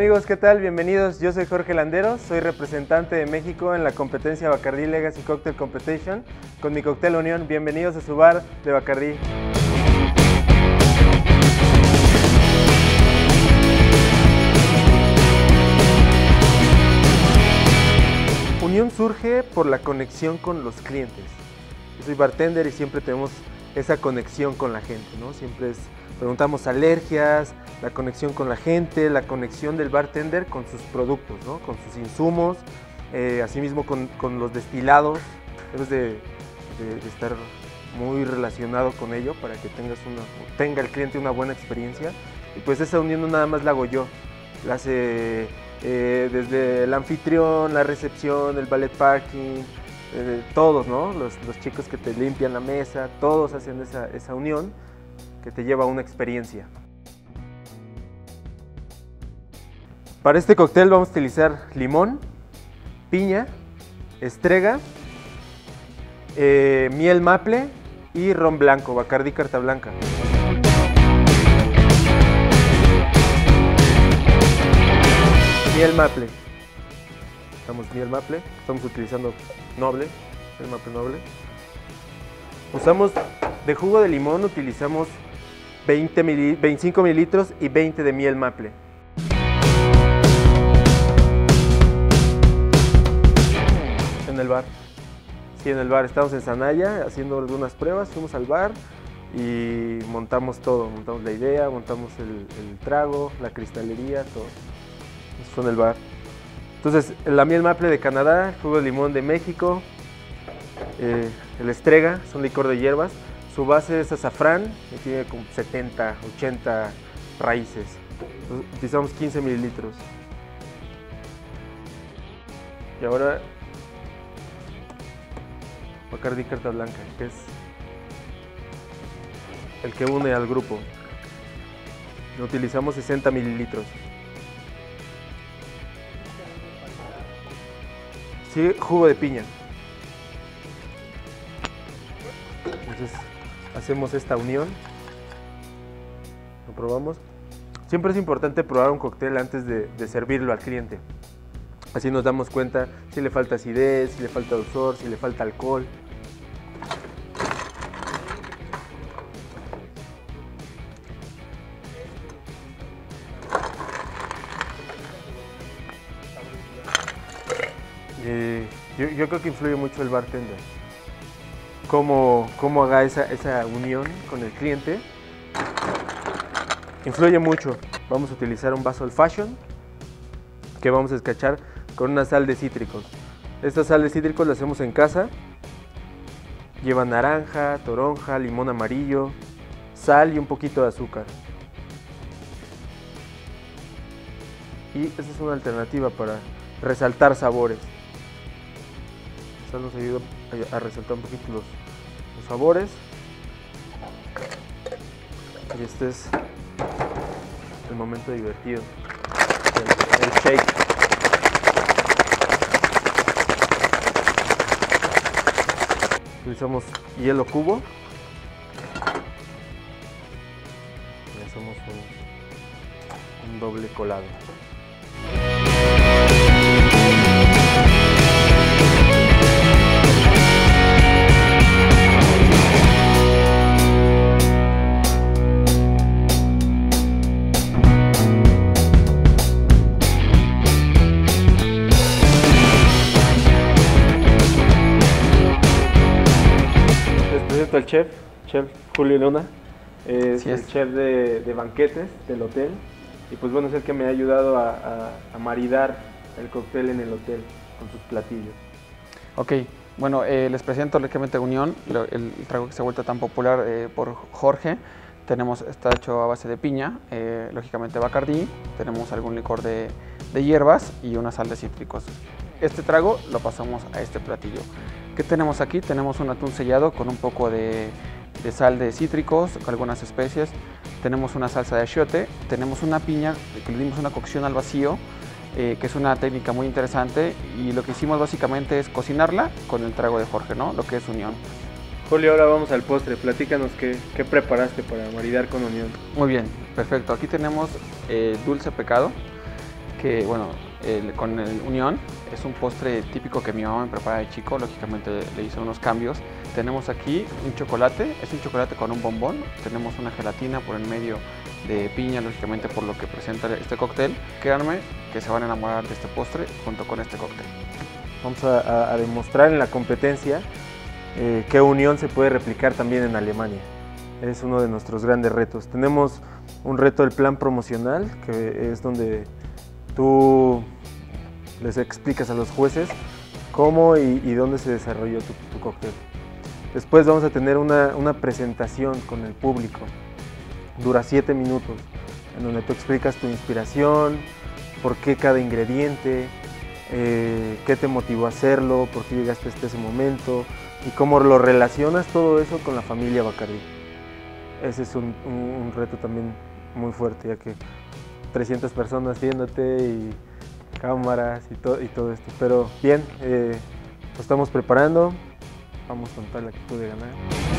amigos? ¿Qué tal? Bienvenidos. Yo soy Jorge Landeros, soy representante de México en la competencia Bacardí Legacy Cocktail Competition con mi cóctel Unión. Bienvenidos a su bar de Bacardí. Unión surge por la conexión con los clientes. Yo soy bartender y siempre tenemos esa conexión con la gente, ¿no? Siempre es, preguntamos alergias, la conexión con la gente, la conexión del bartender con sus productos, ¿no? Con sus insumos, eh, asimismo con, los destilados. Debes de, estar muy relacionado con ello para que tengas una, tenga el cliente una buena experiencia. Y pues esa unión no nada más la hago yo, la hace eh, desde el anfitrión, la recepción, el ballet parking, eh, todos, ¿no? Los, los, chicos que te limpian la mesa, todos hacen esa, esa unión que te lleva a una experiencia. Para este cóctel vamos a utilizar limón, piña, estrega, eh, miel maple y ron blanco, Bacardi carta blanca. Miel maple. Estamos miel maple, estamos utilizando noble, el maple noble. Usamos de jugo de limón, utilizamos 20 mil, 25 mililitros y 20 de miel maple. Sí, en el bar. Estamos en Sanaya haciendo algunas pruebas, fuimos al bar y montamos todo. Montamos la idea, montamos el, trago, la cristalería, todo. Eso fue en el bar. Entonces, la miel maple de Canadá, el jugo de limón de México, eh, el estrega, es un licor de hierbas. Su base es azafrán, y tiene como 70, 80 raíces. Entonces, utilizamos 15 mililitros. Y ahora, Bacardi Carta Blanca, que es el que une al grupo. Utilizamos 60 mililitros. Sí, jugo de piña. Entonces hacemos esta unión. Lo probamos. Siempre es importante probar un cóctel antes de, de, servirlo al cliente. Así nos damos cuenta si le falta acidez, si le falta dulzor, si le falta alcohol. Eh, yo, creo que influye mucho el bartender. Cómo, cómo haga esa, esa, unión con el cliente. Influye mucho. Vamos a utilizar un vaso old fashion que vamos a escachar con una sal de cítricos. Esta sal de cítricos la hacemos en casa. Lleva naranja, toronja, limón amarillo, sal y un poquito de azúcar. Y esa es una alternativa para resaltar sabores nos ayuda a, resaltar un poquito los, sabores. Y este es el momento divertido, el shake. Utilizamos hielo cubo. Y hacemos un, un doble colado. El chef, chef Julio Luna, es, es. el chef de, de, banquetes del hotel y pues bueno es el que me ha ayudado a, a, a, maridar el cóctel en el hotel con sus platillos. Ok, bueno eh, les presento Lequemente Unión, el, el, trago que se ha vuelto tan popular eh, por Jorge. Tenemos, está hecho a base de piña, eh, lógicamente Bacardí, tenemos algún licor de, de hierbas y una sal de cítricos. Este trago lo pasamos a este platillo. ¿Qué tenemos aquí? Tenemos un atún sellado con un poco de, de sal de cítricos, algunas especias. Tenemos una salsa de achiote, tenemos una piña que le dimos una cocción al vacío, eh, que es una técnica muy interesante y lo que hicimos básicamente es cocinarla con el trago de Jorge, ¿no? Lo que es unión. Julio, ahora vamos al postre. Platícanos qué, qué preparaste para maridar con unión. Muy bien, perfecto. Aquí tenemos eh, dulce pecado, que, bueno, con el Unión es un postre típico que mi mamá me prepara de chico, lógicamente le hice unos cambios. Tenemos aquí un chocolate, es un chocolate con un bombón, tenemos una gelatina por en medio de piña, lógicamente por lo que presenta este cóctel. Créanme que se van a enamorar de este postre junto con este cóctel. Vamos a, demostrar en la competencia eh, qué unión se puede replicar también en Alemania. Es uno de nuestros grandes retos. Tenemos un reto del plan promocional, que es donde tú les explicas a los jueces cómo y, dónde se desarrolló tu, cóctel. Después vamos a tener una, presentación con el público. Dura siete minutos, en donde tú explicas tu inspiración, por qué cada ingrediente, eh, qué te motivó a hacerlo, por qué llegaste hasta ese momento y cómo lo relacionas todo eso con la familia Bacardi. Ese es un, un reto también muy fuerte, ya que 300 personas viéndote y cámaras y, todo y todo esto. Pero bien, eh, lo estamos preparando, vamos con toda la actitud de ganar.